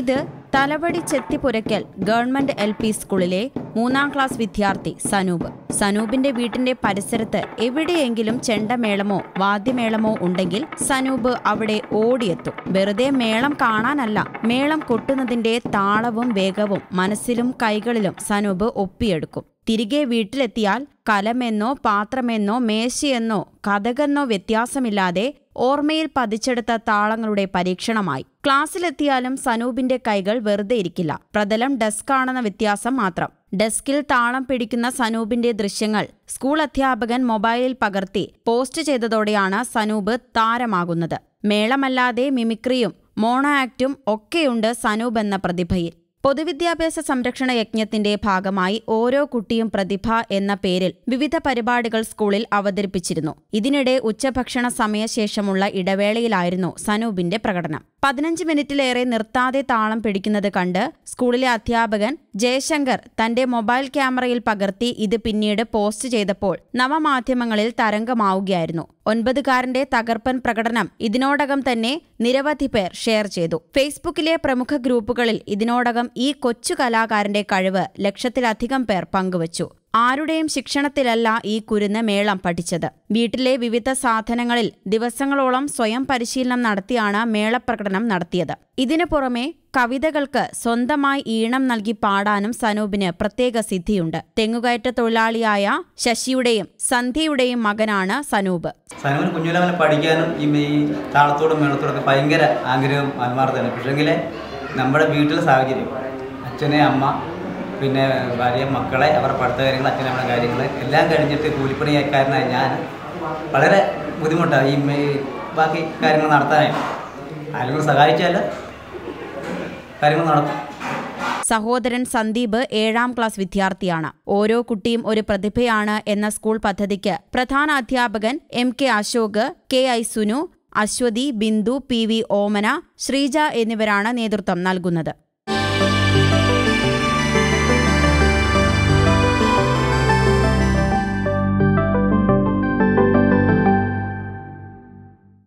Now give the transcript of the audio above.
ഇത് Thalavady Chethippurackal government L P സ്കൂളിലെ മൂന്നാം ക്ലാസ് വിദ്യാർത്ഥി സനൂപ്. സനൂപിന്റെ വീട്ടിന്റെ പരിസരത്ത് എവിടെയെങ്കിലും ചെണ്ടമേളമോ വാദ്യമേളമോ ഉണ്ടെങ്കിൽ സനൂപ് അവിടെ ഓടിയെത്തും. വെറുതെ മേളം കാണാനല്ല മേളം കൊട്ടുന്നതിന്റെ താളവും വേഗവും മനസ്സിലും കൈകളിലും സനൂപ് ഒപ്പിയെടുക്കും. തിരികെ വീട്ടിലെത്തിയാൽ കലമെന്നോ പാത്രമെന്നോ മേശയെന്നോ കഥകെന്നോ വ്യത്യാസമില്ലാതെ ഓർമ്മയിൽ പതിച്ചെടുത്ത താളങ്ങളുടെ പരീക്ഷണമായി. ക്ലാസ്സിലെത്തിയാലും സനൂപിന്റെ കൈകൾ വെറുതെ ഇരിക്കില്ല. പ്രതലം ഡെസ്ക് ആണെന്ന വ്യത്യാസം മാത്രം. ഡെസ്കിൽ താളം പിടിക്കുന്ന സനൂപിന്റെ ദൃശ്യങ്ങൾ സ്കൂൾ അധ്യാപകൻ മൊബൈലിൽ പകർത്തി പോസ്റ്റ് ചെയ്തതോടെയാണ് സനൂപ് താരമാകുന്നത്. മേളമല്ലാതെ മിമിക്രിയും മോണോ ആക്റ്റും ഒക്കെയുണ്ട് സനൂപ് എന്ന പ്രതിഭയിൽ. പൊതുവിദ്യാഭ്യാസ സംരക്ഷണ യജ്ഞത്തിന്റെ ഭാഗമായി ഓരോ കുട്ടിയും പ്രതിഭ എന്ന പേരിൽ വിവിധ പരിപാടികൾ സ്കൂളിൽ അവതരിപ്പിച്ചിരുന്നു. ഇതിനിടെ ഉച്ചഭക്ഷണ സമയശേഷമുള്ള ഇടവേളയിലായിരുന്നു സനൂപിന്റെ പ്രകടനം. പതിനഞ്ച് മിനിറ്റിലേറെ നിർത്താതെ താളം പിടിക്കുന്നത് കണ്ട് സ്കൂളിലെ അധ്യാപകൻ ജയശങ്കർ തന്റെ മൊബൈൽ ക്യാമറയിൽ പകർത്തി ഇത് പിന്നീട് പോസ്റ്റ് ചെയ്തപ്പോൾ നവമാധ്യമങ്ങളിൽ തരംഗമാവുകയായിരുന്നു. ഒൻപതുകാരന്റെ തകർപ്പൻ പ്രകടനം ഇതിനോടകം തന്നെ നിരവധി പേർ ഷെയർ ചെയ്തു. ഫേസ്ബുക്കിലെ പ്രമുഖ ഗ്രൂപ്പുകളിൽ ഇതിനോടകം ഈ കൊച്ചു കലാകാരന്റെ കഴിവ് ലക്ഷത്തിലധികം പേർ പങ്കുവച്ചു. ആരുടെയും ശിക്ഷണത്തിലല്ല ഈ കുരുന്ന് മേളം പഠിച്ചത്. വീട്ടിലെ വിവിധ സാധനങ്ങളിൽ ദിവസങ്ങളോളം സ്വയം പരിശീലനം നടത്തിയാണ് മേളപ്രകടനം നടത്തിയത്. ഇതിനു പുറമെ കവിതകൾക്ക് സ്വന്തമായി ഈണം നൽകി പാടാനും സനൂപിന് പ്രത്യേക സിദ്ധിയുണ്ട്. തെങ്ങുകയറ്റ തൊഴിലാളിയായ ശശിയുടെയും സന്ധ്യയുടെയും മകനാണ് സനൂപ്. സനൂപിന് കുഞ്ഞുലവനെ പഠിക്കാനും ഈ താളത്തോടും മേളത്തോടൊക്കെ ഭയങ്കര ആഗ്രഹം ആത്മാർത്ഥമാണ് പക്ഷേങ്കിൽ നമ്മുടെ വീട്ടിലെ സാഹചര്യം അച്ഛനെ അമ്മ പിന്നെ ഭാര്യ മക്കളെ അവരുടെ പഠിത്ത കാര്യങ്ങൾ അച്ഛനമ്മയുടെ കാര്യങ്ങൾ എല്ലാം കഴിഞ്ഞിട്ട് കൂലിപ്പണിക്കാരനായ ഞാൻ വളരെ ബുദ്ധിമുട്ടാണ് ഈ ബാക്കി കാര്യങ്ങൾ നടത്താനായി ആരെങ്കിലും സഹായിച്ചാൽ കാര്യങ്ങൾ നടക്കും. സഹോദരൻ സന്ദീപ് ഏഴാം ക്ലാസ് വിദ്യാർത്ഥിയാണ്. ഓരോ കുട്ടിയും ഒരു പ്രതിഭയാണ് എന്ന സ്കൂൾ പദ്ധതിക്ക് പ്രധാന അധ്യാപകൻ M K Ashok K I Sunu Aswathy Bindu P V Omana Sreeja എന്നിവരാണ് നേതൃത്വം നൽകുന്നത്.